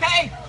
Hey!